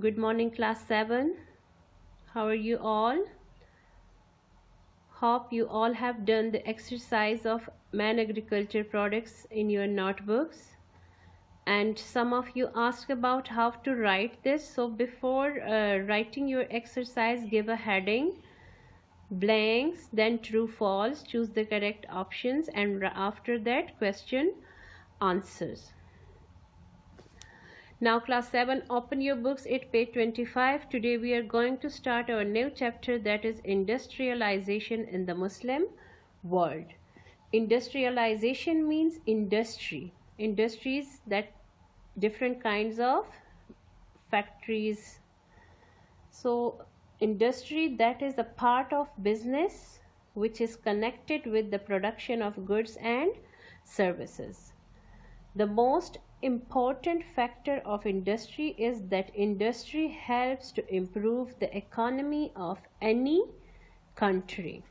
Good morning, class 7. How are you all? Hope you all have done the exercise of man agriculture products in your notebooks. And some of you asked about how to write this. So before uh, writing your exercise, give a heading, blanks, then true, false, choose the correct options and after that question answers. Now class 7 open your books at page 25. Today we are going to start our new chapter that is industrialization in the Muslim world. Industrialization means industry. Industries that different kinds of factories. So industry that is a part of business which is connected with the production of goods and services. The most important factor of industry is that industry helps to improve the economy of any country.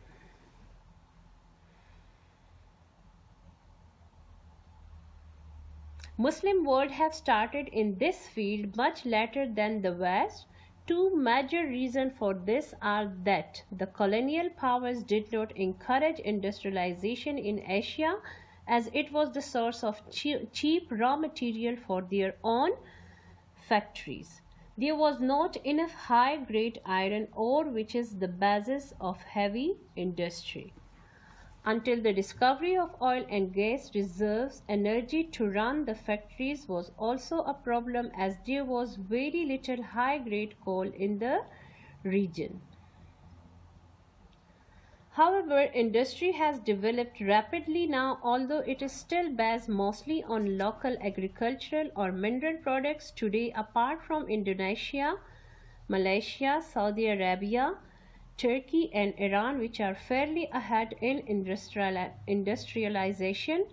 Muslim world have started in this field much later than the West. Two major reasons for this are that the colonial powers did not encourage industrialization in Asia as it was the source of cheap raw material for their own factories. There was not enough high grade iron ore, which is the basis of heavy industry. Until the discovery of oil and gas reserves, energy to run the factories was also a problem as there was very little high grade coal in the region. However, industry has developed rapidly now although it is still based mostly on local agricultural or mineral products today apart from Indonesia, Malaysia, Saudi Arabia, Turkey and Iran which are fairly ahead in industrial, industrialization,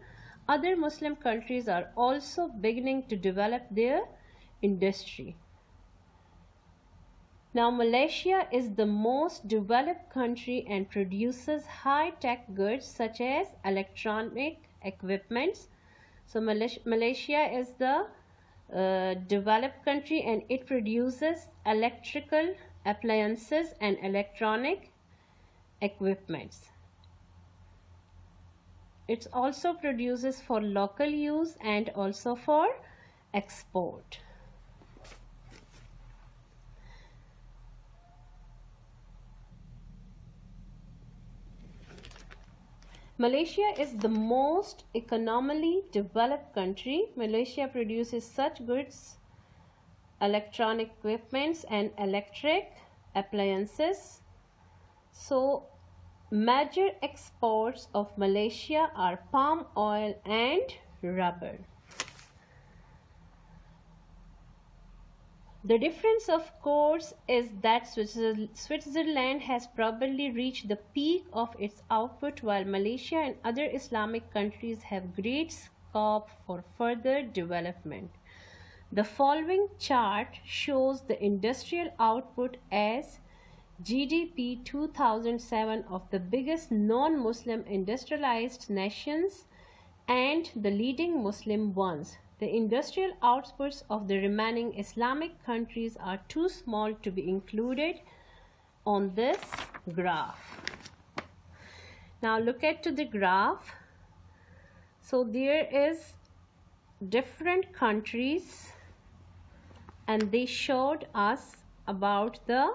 other Muslim countries are also beginning to develop their industry. Now, Malaysia is the most developed country and produces high-tech goods such as electronic equipments. So, Malaysia is the uh, developed country and it produces electrical appliances and electronic equipments. It also produces for local use and also for export. Malaysia is the most economically developed country. Malaysia produces such goods, electronic equipments and electric appliances. So, major exports of Malaysia are palm oil and rubber. The difference, of course, is that Switzerland has probably reached the peak of its output while Malaysia and other Islamic countries have great scope for further development. The following chart shows the industrial output as GDP 2007 of the biggest non-Muslim industrialized nations and the leading Muslim ones. The industrial outputs of the remaining Islamic countries are too small to be included on this graph. Now look at to the graph. So there is different countries and they showed us about the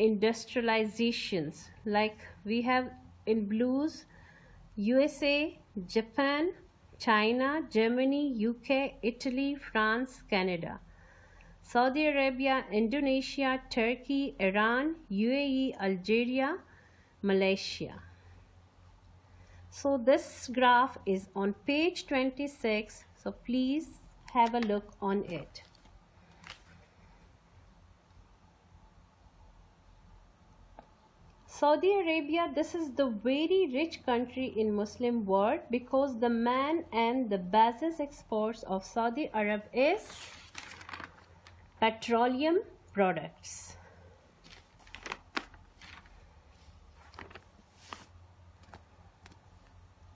industrializations like we have in blues USA, Japan, China, Germany, UK, Italy, France, Canada, Saudi Arabia, Indonesia, Turkey, Iran, UAE, Algeria, Malaysia. So this graph is on page 26. So please have a look on it. Saudi Arabia, this is the very rich country in Muslim world because the man and the basis exports of Saudi Arab is petroleum products.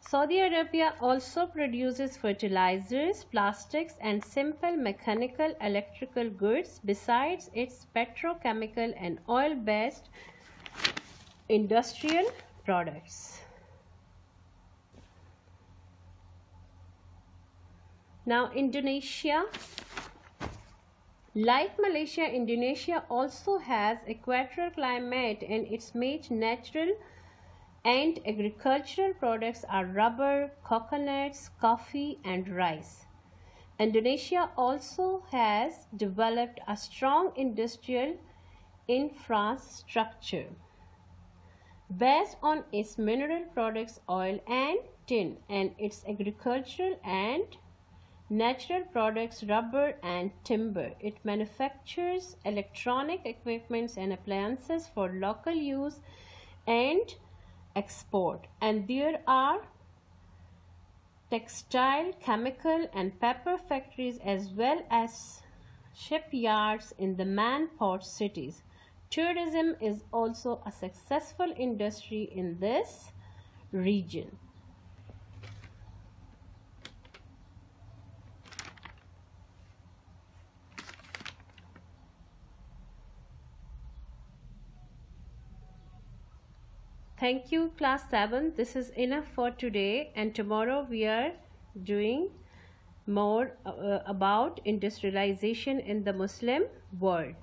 Saudi Arabia also produces fertilizers, plastics, and simple mechanical electrical goods besides its petrochemical and oil based industrial products. Now, Indonesia. Like Malaysia, Indonesia also has equatorial climate and its main natural and agricultural products are rubber, coconuts, coffee and rice. Indonesia also has developed a strong industrial infrastructure based on its mineral products oil and tin and its agricultural and natural products rubber and timber. It manufactures electronic equipments and appliances for local use and export and there are textile chemical and paper factories as well as shipyards in the man port cities tourism is also a successful industry in this region. Thank you class 7 this is enough for today and tomorrow we are doing more uh, about industrialization in the muslim world